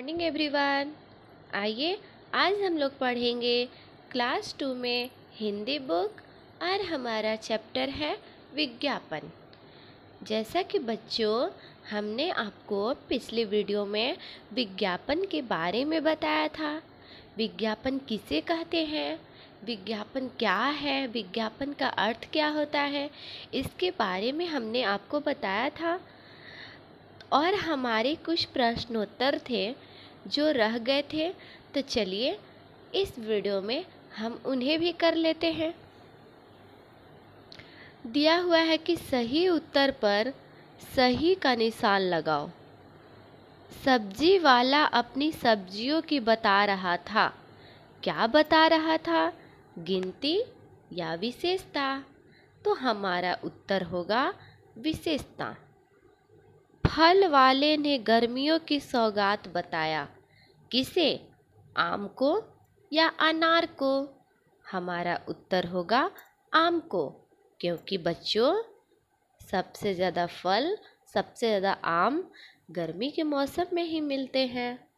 Morning everyone. आइए, आज हम लोग पढ़ेंगे क्लास टू में हिंदी बुक और हमारा चैप्टर है विज्ञापन। जैसा कि बच्चों, हमने आपको पिछले वीडियो में विज्ञापन के बारे में बताया था। विज्ञापन किसे कहते हैं? विज्ञापन क्या है? विज्ञापन का अर्थ क्या होता है? इसके बारे में हमने आपको बताया था। और हमारे कुछ प्रश्नोत्तर थे जो रह गए थे तो चलिए इस वीडियो में हम उन्हें भी कर लेते हैं। दिया हुआ है कि सही उत्तर पर सही का निशान लगाओ। सब्ज़ी वाला अपनी सब्जियों की बता रहा था। क्या बता रहा था? गिनती या विशेषता? तो हमारा उत्तर होगा विशेषता। फल वाले ने गर्मियों की सौगात बताया। किसे? आम को या अनार को? हमारा उत्तर होगा आम को, क्योंकि बच्चों, सबसे ज़्यादा फल, सबसे ज़्यादा आम गर्मी के मौसम में ही मिलते हैं,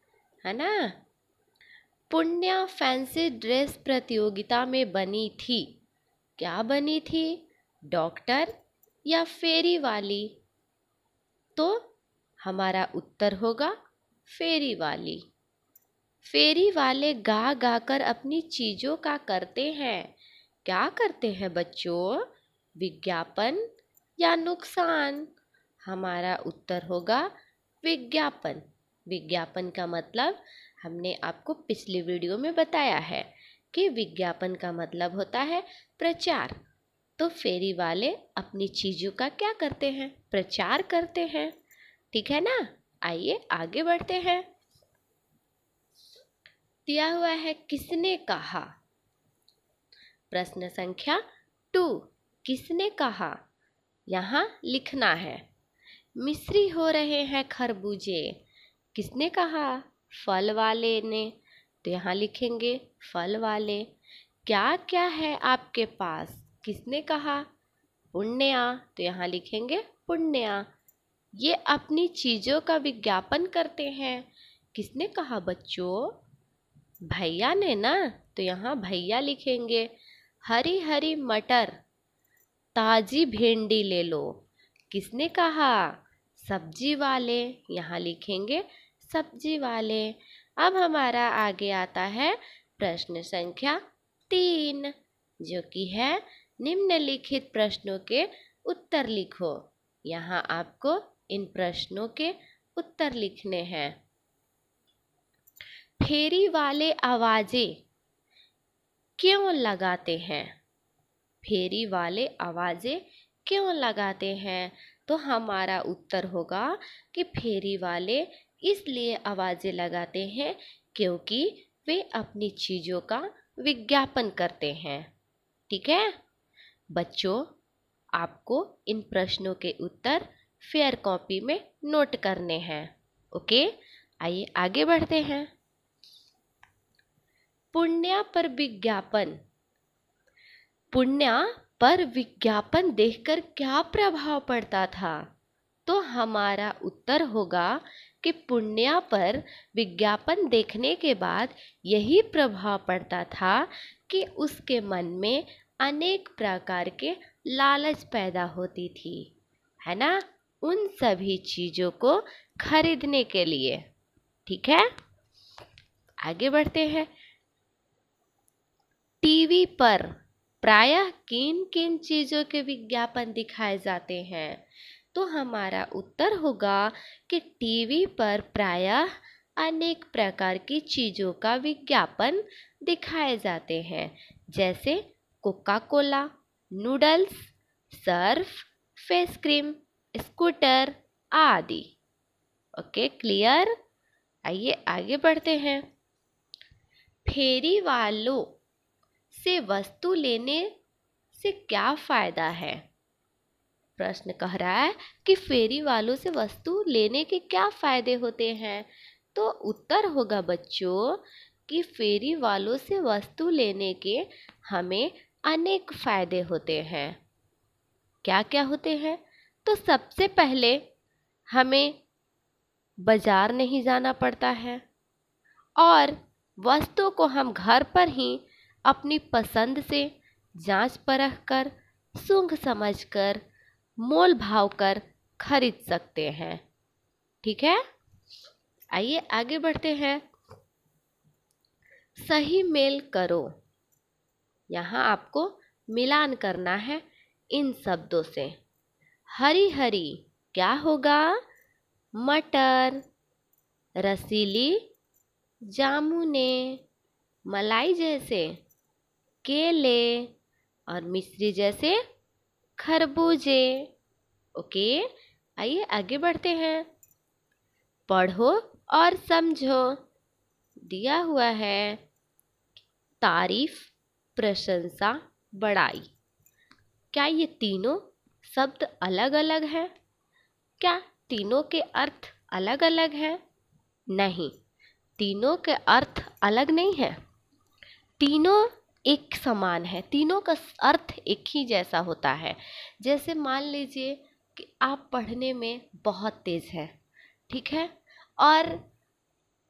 है ना? पुण्या फैंसी ड्रेस प्रतियोगिता में बनी थी। क्या बनी थी? डॉक्टर या फेरी वाली? तो हमारा उत्तर होगा फेरी वाली फेरी वाले गा गा कर अपनी चीज़ों का करते हैं। क्या करते हैं बच्चों? विज्ञापन या नुकसान? हमारा उत्तर होगा विज्ञापन। विज्ञापन का मतलब हमने आपको पिछले वीडियो में बताया है कि विज्ञापन का मतलब होता है प्रचार। तो फेरी वाले अपनी चीज़ों का क्या करते हैं? प्रचार करते हैं। ठीक है ना? आइए, आगे बढ़ते हैं। दिया हुआ है किसने कहा? प्रश्न संख्या टू, किसने कहा? यहाँ लिखना है। मिश्री हो रहे हैं खरबूजे। किसने कहा? फल वाले ने। तो यहाँ लिखेंगे फल वाले। क्या क्या है आपके पास? किसने कहा? पुण्या। तो यहाँ लिखेंगे पुण्या। ये अपनी चीज़ों का विज्ञापन करते हैं। किसने कहा, बच्चों? भैया ने ना? तो यहाँ भैया लिखेंगे हरी हरी मटर, ताज़ी भिंडी ले लो। किसने कहा? सब्ज़ी वाले। यहाँ लिखेंगे, सब्ज़ी वाले। अब हमारा आगे आता है प्रश्न संख्या तीन, जो कि है निम्नलिखित प्रश्नों के उत्तर लिखो। यहाँ आपको इन प्रश्नों के उत्तर लिखने हैं। फेरी वाले आवाज़ें क्यों लगाते हैं? फेरी वाले आवाज़ें क्यों लगाते हैं? तो हमारा उत्तर होगा कि फेरी वाले इसलिए आवाज़ें लगाते हैं क्योंकि वे अपनी चीज़ों का विज्ञापन करते हैं। ठीक है? बच्चों, आपको इन प्रश्नों के उत्तर फेयर कॉपी में नोट करने हैं। ओके आइए आगे बढ़ते हैं। पुण्या पर विज्ञापन। पुण्या पर विज्ञापन देखकर क्या प्रभाव पड़ता था? तो हमारा उत्तर होगा कि पुण्या पर विज्ञापन देखने के बाद यही प्रभाव पड़ता था कि उसके मन में अनेक प्रकार के लालच पैदा होती थी। है ना? उन सभी चीज़ों को खरीदने के लिए। ठीक है? आगे बढ़ते हैं। टीवी पर प्रायः किन किन चीज़ों के विज्ञापन दिखाए जाते हैं? तो हमारा उत्तर होगा कि टीवी पर प्रायः अनेक प्रकार की चीज़ों का विज्ञापन दिखाए जाते हैं। जैसे Coca Cola noodles, surf, face cream scooter आदि। ओके क्लियर आइए, आगे बढ़ते हैं। फेरी वालों से वस्तु लेने से क्या फ़ायदा है? प्रश्न कह रहा है कि फेरी वालों से वस्तु लेने के क्या फ़ायदे होते हैं? तो उत्तर होगा बच्चों कि फेरी वालों से वस्तु लेने के हमें अनेक फ़ायदे होते हैं। क्या क्या होते हैं? तो सबसे पहले हमें बाज़ार नहीं जाना पड़ता है और वस्तु को हम घर पर ही अपनी पसंद से जाँच परख कर, सूंघ समझ कर, मोल भाव कर खरीद सकते हैं। ठीक है? आइए आगे बढ़ते हैं। सही मेल करो। यहाँ आपको मिलान करना है इन शब्दों से। हरी हरी क्या होगा? मटर, रसीली, जामुने, मलाई जैसे, केले और मिश्री जैसे खरबूजे। ओके, आइए आगे बढ़ते हैं। पढ़ो और समझो। दिया हुआ है, तारीफ़, प्रशंसा, बड़ाई। क्या ये तीनों शब्द अलग अलग हैं? क्या तीनों के अर्थ अलग अलग हैं? नहीं, तीनों के अर्थ अलग नहीं है। तीनों एक समान है, तीनों का अर्थ एक ही जैसा होता है। जैसे मान लीजिए कि आप पढ़ने में बहुत तेज़ है, ठीक है? और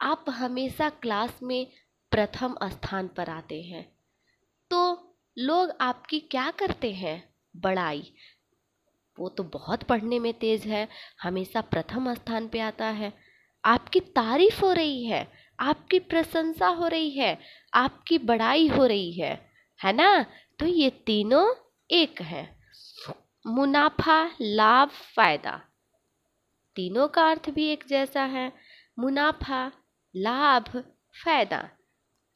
आप हमेशा क्लास में प्रथम स्थान पर आते हैं तो लोग आपकी क्या करते हैं? बड़ाई वो तो बहुत पढ़ने में तेज़ है, हमेशा प्रथम स्थान पे आता है। आपकी तारीफ़ हो रही है, आपकी प्रशंसा हो रही है, आपकी बड़ाई हो रही है है ना? तो ये तीनों एक हैं। मुनाफा, लाभ, फ़ायदा। तीनों का अर्थ भी एक जैसा है। मुनाफा, लाभ, फ़ायदा।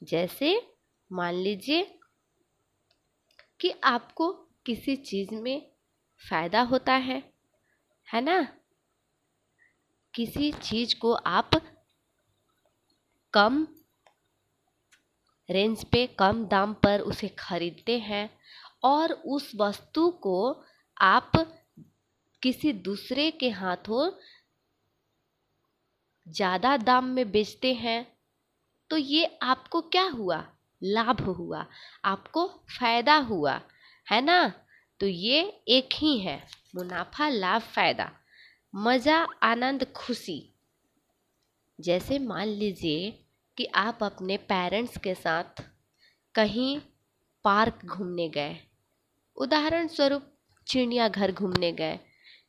जैसे मान लीजिए कि आपको किसी चीज़ में फ़ायदा होता है है ना? किसी चीज़ को आप कम रेंज पे, कम दाम पर उसे खरीदते हैं और उस वस्तु को आप किसी दूसरे के हाथों ज़्यादा दाम में बेचते हैं तो ये आपको क्या हुआ? लाभ हुआ, आपको फ़ायदा हुआ, है ना? तो ये एक ही है। मुनाफा, लाभ, फ़ायदा। मज़ा, आनंद, खुशी। जैसे मान लीजिए कि आप अपने पेरेंट्स के साथ कहीं पार्क घूमने गए। उदाहरण स्वरूप चिड़ियाघर घूमने गए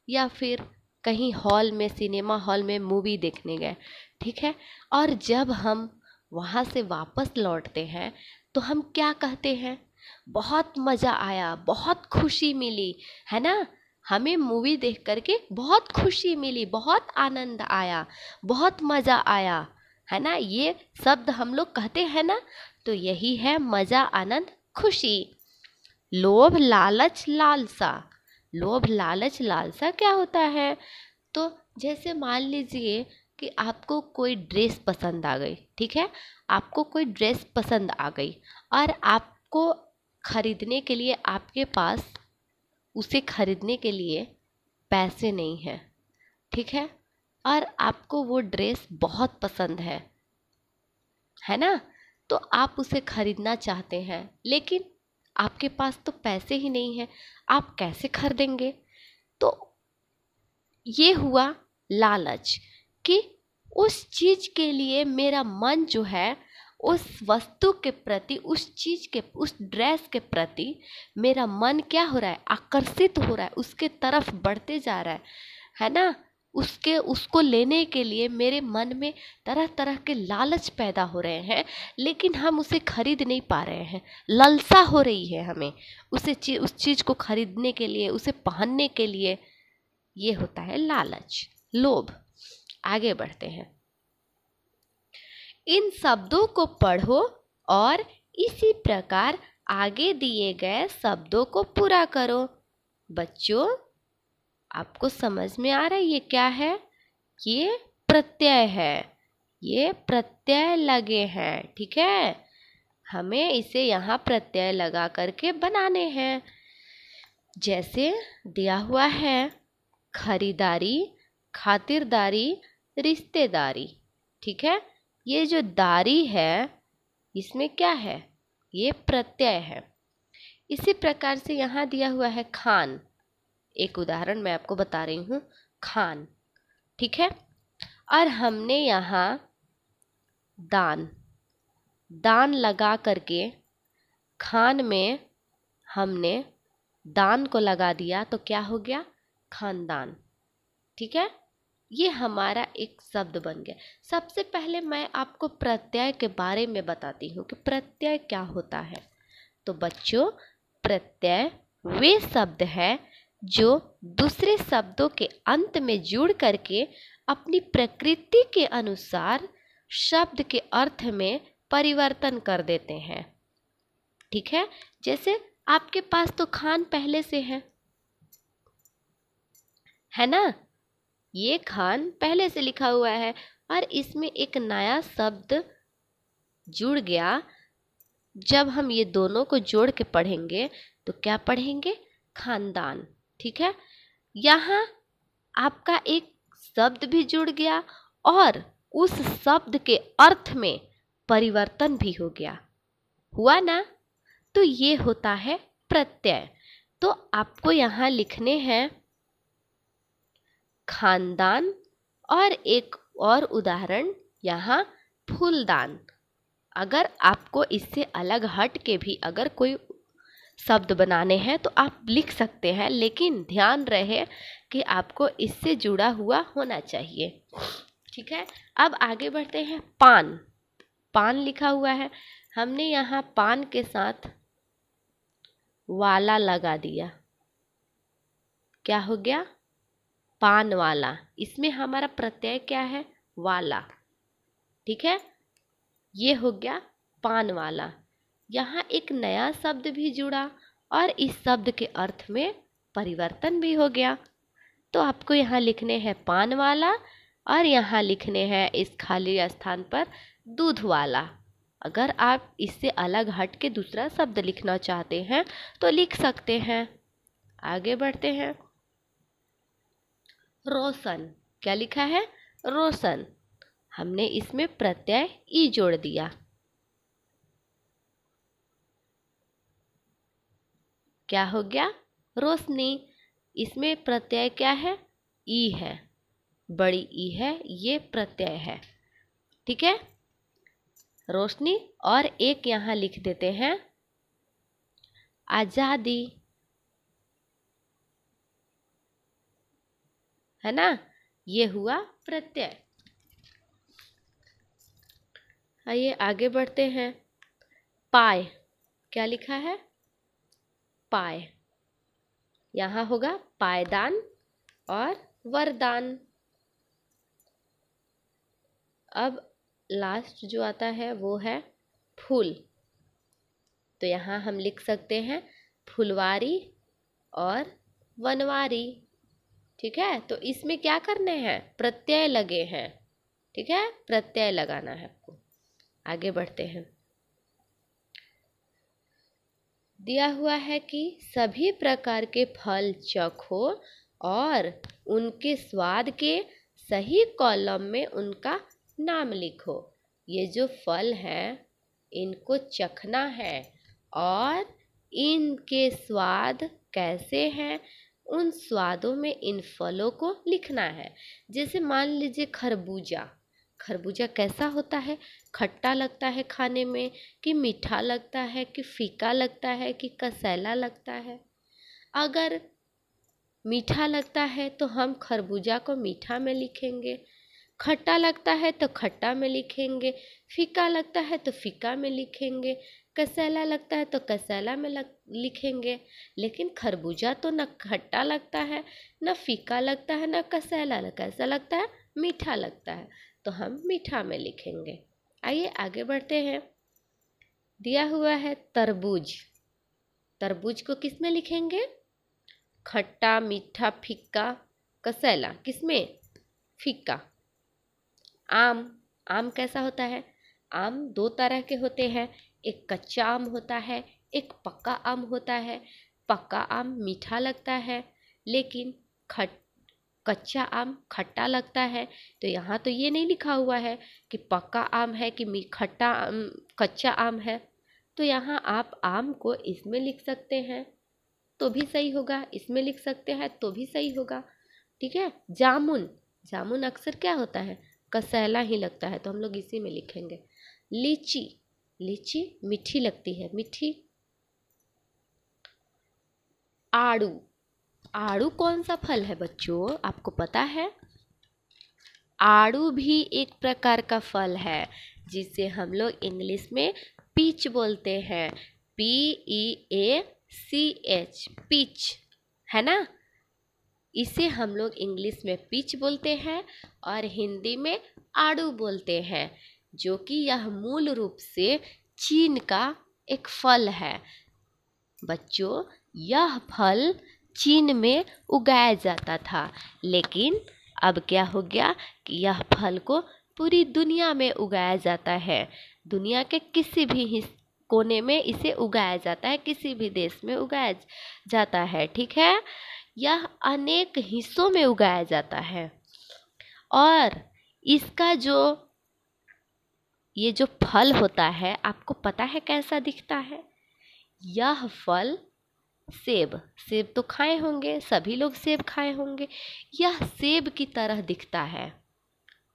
या फिर कहीं हॉल में, सिनेमा हॉल में मूवी देखने गए, ठीक है? और जब हम वहाँ से वापस लौटते हैं तो हम क्या कहते हैं? बहुत मज़ा आया, बहुत खुशी मिली, है ना? हमें मूवी देख करके बहुत खुशी मिली, बहुत आनंद आया, बहुत मज़ा आया, है ना? ये शब्द हम लोग कहते हैं ना तो यही है मज़ा, आनंद, खुशी। लोभ, लालच, लालसा। लोभ, लालच, लालसा क्या होता है? तो जैसे मान लीजिए कि आपको कोई ड्रेस पसंद आ गई, ठीक है? आपको कोई ड्रेस पसंद आ गई और आपको खरीदने के लिए आपके पास, उसे खरीदने के लिए पैसे नहीं हैं, ठीक है? और आपको वो ड्रेस बहुत पसंद है है ना? तो आप उसे खरीदना चाहते हैं, लेकिन आपके पास तो पैसे ही नहीं हैं, आप कैसे खरीदेंगे? तो ये हुआ लालच कि उस चीज़ के लिए मेरा मन जो है उस वस्तु के प्रति उस चीज़ के उस ड्रेस के प्रति मेरा मन क्या हो रहा है? आकर्षित हो रहा है उसके तरफ़ बढ़ते जा रहा है है ना? उसके उसको लेने के लिए मेरे मन में तरह तरह के लालच पैदा हो रहे हैं लेकिन हम उसे खरीद नहीं पा रहे हैं। ललसा हो रही है हमें उसे ची, उस चीज़ को खरीदने के लिए उसे पहनने के लिए ये होता है लालच लोभ। आगे बढ़ते हैं। इन शब्दों को पढ़ो और इसी प्रकार आगे दिए गए शब्दों को पूरा करो। बच्चों, आपको समझ में आ रहा है ये क्या है? ये प्रत्यय है। ये प्रत्यय लगे हैं, ठीक है? हमें इसे यहाँ प्रत्यय लगा करके बनाने हैं। जैसे दिया हुआ है, खरीदारी, खातिरदारी, रिश्तेदारी, ठीक है? ये जो दारी है, इसमें क्या है? ये प्रत्यय है। इसी प्रकार से यहाँ दिया हुआ है खान। एक उदाहरण मैं आपको बता रही हूँ, खान। ठीक है? और हमने यहाँ दान। दान लगा करके खान में हमने दान को लगा दिया तो क्या हो गया? खानदान। ठीक है? ये हमारा एक शब्द बन गया। सबसे पहले मैं आपको प्रत्यय के बारे में बताती हूँ कि प्रत्यय क्या होता है। तो बच्चों, प्रत्यय वे शब्द है जो दूसरे शब्दों के अंत में जुड़ करके अपनी प्रकृति के अनुसार शब्द के अर्थ में परिवर्तन कर देते हैं। ठीक है? जैसे आपके पास तो खान पहले से है। है ना? ये खान पहले से लिखा हुआ है और इसमें एक नया शब्द जुड़ गया। जब हम ये दोनों को जोड़ के पढ़ेंगे तो क्या पढ़ेंगे? खानदान, ठीक है? यहाँ आपका एक शब्द भी जुड़ गया और उस शब्द के अर्थ में परिवर्तन भी हो गया। हुआ ना? तो ये होता है प्रत्यय। तो आपको यहाँ लिखने हैं खानदान और एक और उदाहरण यहाँ फूलदान। अगर आपको इससे अलग हट के भी अगर कोई शब्द बनाने हैं तो आप लिख सकते हैं, लेकिन ध्यान रहे कि आपको इससे जुड़ा हुआ होना चाहिए। ठीक है? अब आगे बढ़ते हैं। पान। पान लिखा हुआ है। हमने यहाँ पान के साथ वाला लगा दिया। क्या हो गया? पान वाला। इसमें हमारा प्रत्यय क्या है? वाला। ठीक है? ये हो गया पान वाला। यहाँ एक नया शब्द भी जुड़ा और इस शब्द के अर्थ में परिवर्तन भी हो गया। तो आपको यहाँ लिखने हैं पान वाला और यहाँ लिखने हैं इस खाली स्थान पर दूध वाला। अगर आप इससे अलग हट के दूसरा शब्द लिखना चाहते हैं तो लिख सकते हैं। आगे बढ़ते हैं। रोशन। क्या लिखा है? रोशन। हमने इसमें प्रत्यय ई जोड़ दिया। क्या हो गया? रोशनी। इसमें प्रत्यय क्या है? ई है। बड़ी ई है, ये प्रत्यय है। ठीक है? रोशनी और एक यहाँ लिख देते हैं। आज़ादी। है ना? ये हुआ प्रत्यय। आइए आगे बढ़ते हैं। पाए क्या लिखा है? पाए यहाँ होगा पायदान और वरदान। अब लास्ट जो आता है वो है फूल। तो यहाँ हम लिख सकते हैं फुलवारी और वनवारी। ठीक है? तो इसमें क्या करने हैं? प्रत्यय लगे हैं। ठीक है? प्रत्यय लगाना है आपको। आगे बढ़ते हैं। दिया हुआ है कि सभी प्रकार के फल, चखो और उनके स्वाद के सही कॉलम में उनका नाम लिखो। ये जो फल हैं, इनको चखना है और इनके स्वाद कैसे हैं उन स्वादों में इन फलों को लिखना है। जैसे मान लीजिए खरबूजा। खरबूजा कैसा होता है? खट्टा लगता है खाने में, कि मीठा लगता है, कि फीका लगता है, कि कसैला लगता है? अगर मीठा लगता है तो हम खरबूजा को मीठा में लिखेंगे। खट्टा लगता है तो खट्टा में लिखेंगे। फीका लगता है तो फीका में लिखेंगे। कसैला लगता है तो कसैला में लग, लिखेंगे। लेकिन खरबूजा तो न खट्टा लगता है, न फीका लगता है, न कसैला कैसा लगता है, मीठा लगता है। तो हम मीठा में लिखेंगे। आइए आगे बढ़ते हैं। दिया हुआ है तरबूज। तरबूज को किसमें लिखेंगे? खट्टा, मीठा, फीका, कसैला। किसमें? फीका। आम। आम कैसा होता है? आम दो तरह के होते हैं। एक कच्चा आम होता है, एक पक्का आम होता है। पक्का आम मीठा लगता है, लेकिन खट, कच्चा आम खट्टा लगता है। तो यहाँ तो ये नहीं लिखा हुआ है कि पक्का आम है कि खट्टा आम, कच्चा आम है। तो यहाँ आप आम को इसमें लिख सकते हैं तो भी सही होगा। इसमें लिख सकते हैं तो भी सही होगा। ठीक है? जामुन जामुन अक्सर क्या होता है? कसैला ही लगता है तो हम लोग इसी में लिखेंगे। लीची लीची मीठी लगती है। मीठी आड़ू। आड़ू कौन सा फल है बच्चों? आपको पता है? आड़ू भी एक प्रकार का फल है, जिसे हम लोग इंग्लिश में पीच बोलते हैं। P E A C H, peach, है ना? इसे हम लोग इंग्लिश में पीच बोलते हैं और हिंदी में आड़ू बोलते हैं। जो कि यह मूल रूप से चीन का एक फल है। बच्चों, यह फल चीन में उगाया जाता था, लेकिन अब क्या हो गया कि यह फल को पूरी दुनिया में उगाया जाता है। दुनिया के किसी भी कोने में इसे उगाया जाता है, किसी भी देश में उगाया जाता है, ठीक है? यह अनेक हिस्सों में उगाया जाता है। और इसका जो ये जो फल होता है, आपको पता है कैसा दिखता है? यह फल सेब। सेब तो खाए होंगे, सभी लोग सेब खाए होंगे। यह सेब की तरह दिखता है,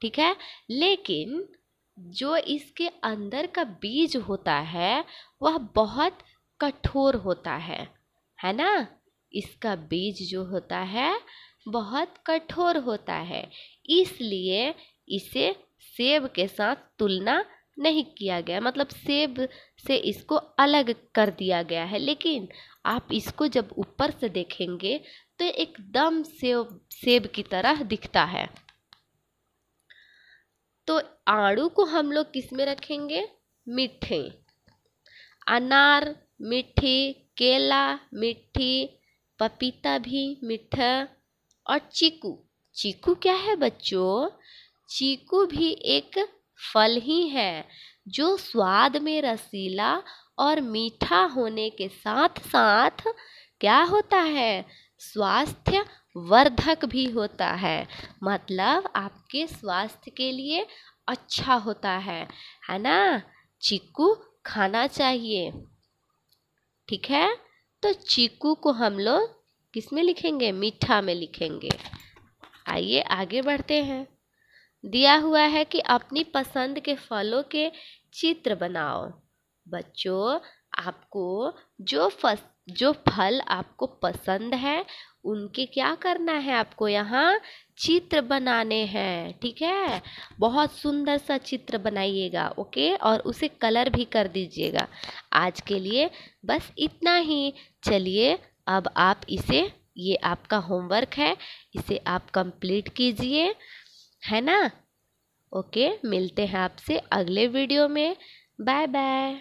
ठीक है? लेकिन जो इसके अंदर का बीज होता है, वह बहुत कठोर होता है है ना? इसका बीज जो होता है, बहुत कठोर होता है। इसलिए इसे सेब के साथ तुलना नहीं किया गया। मतलब सेब से इसको अलग कर दिया गया है। लेकिन आप इसको जब ऊपर से देखेंगे तो एकदम सेब सेब की तरह दिखता है। तो आड़ू को हम लोग किसमें रखेंगे? मीठे। अनार, मीठी, केला, मीठी, पपीता भी, मीठा और चीकू। चीकू क्या है बच्चों? चीकू भी एक फल ही है, जो स्वाद में रसीला और मीठा होने के साथ साथ क्या होता है? स्वास्थ्य वर्धक भी होता है। मतलब आपके स्वास्थ्य के लिए अच्छा होता है है ना? चीकू खाना चाहिए। ठीक है? तो चीकू को हम लोग किसमें लिखेंगे? मीठा में लिखेंगे। आइए आगे बढ़ते हैं। दिया हुआ है कि अपनी पसंद के फलों के चित्र बनाओ। बच्चों, आपको जो फस, जो फल आपको पसंद है, उनके क्या करना है आपको यहाँ? चित्र बनाने हैं, ठीक है? बहुत सुंदर सा चित्र बनाइएगा, ओके? और उसे कलर भी कर दीजिएगा। आज के लिए बस इतना ही। चलिए, अब आप इसे, ये आपका होमवर्क है, इसे आप कंप्लीट कीजिए। है ना? ओके मिलते हैं आपसे अगले वीडियो में। Bye bye